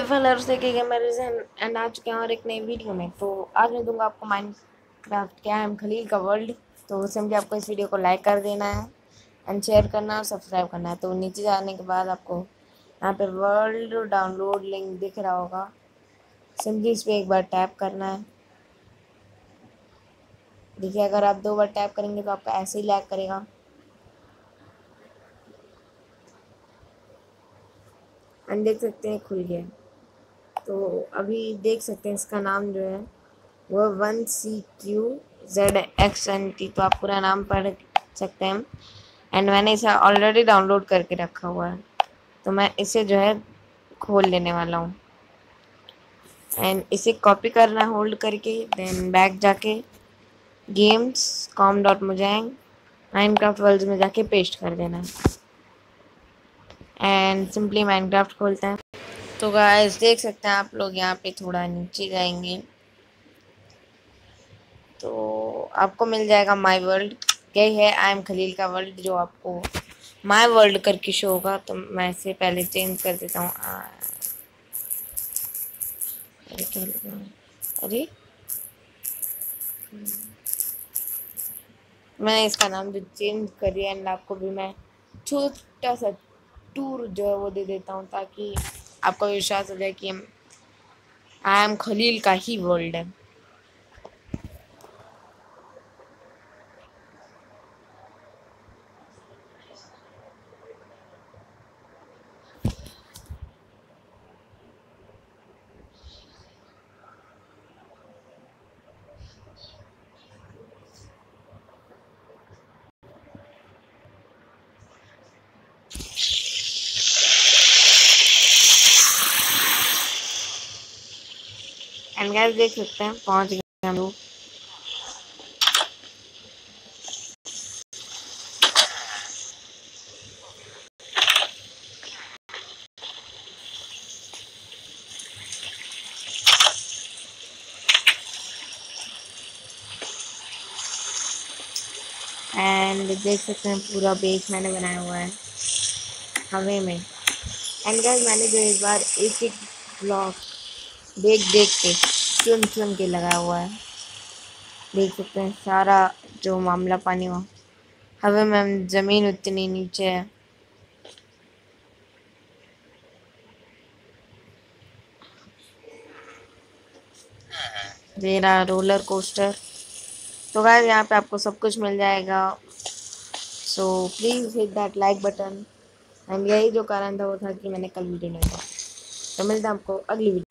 फलर से के gamers and आ चुके हैं और एक नई वीडियो में। तो आज मैं दूँगा आपको माइंड क्राफ्ट क्या है खलील का वर्ल्ड तो सिंपली आपको इस वीडियो को लाइक कर देना है एंड शेयर करना और सब्सक्राइब करना है। तो नीचे जाने के बाद आपको यहाँ पे वर्ल्ड डाउनलोड लिंक दिख रहा होगा। सिंपली इस पर एक बार टैप करना है। देखिए, अगर आप दो बार टैप करेंगे तो आपका ऐसे ही लैग करेगा। एंड देख सकते हैं, खुल गया। तो अभी देख सकते हैं इसका नाम जो है, वो one C Q Z X N T तो आप पूरा नाम पढ़ सकते हैं। एंड मैंने इसे ऑलरेडी डाउनलोड करके रखा हुआ है तो मैं इसे जो है खोल लेने वाला हूँ। एंड इसे कॉपी करना होल्ड करके देन बैक जाके games com dot Mojang Minecraft world में जाके पेस्ट कर देना। एंड सिंपली माइनक्राफ्ट खोलते हैं। तो गाइस देख सकते हैं आप लोग यहाँ पे थोड़ा नीचे जाएँगे। तो आपको मिल जाएगा माय वर्ल्ड यही है आई एम खलील का वर्ल्ड जो आपको माय वर्ल्ड करके शो होगा। तो मैं इसे पहले चेंज कर देता हूँ। अरे मैंने इसका नाम जो चेंज कर दिया एंड आपको भी मैं छोटा सा टूर जो है वो दे देता हूँ ताकि आपको विश्वास हो जाए कि आई एम खलील का ही वर्ल्ड है। एंड गैस देख सकते हैं पहुँच गए हम लोग एंड देख सकते हैं, पूरा बेस मैंने बनाया हुआ है, हवे में। एंड गैस मैंने जो इस बार एक एक ब्लॉक देख देख के, चुन चुन के लगाया हुआ है। देख सकते हैं सारा जो मामला पानी हुआ। हवे में ज़मीन उतनी नीचे है। रहा रोलर कोस्टर तो गाइस, यहाँ पे आपको सब कुछ मिल जाएगा। So please hit that like button and यही जो कारण था वो था कि मैंने कल वीडियो नहीं था तो मिलता है आपको अगली वीडियो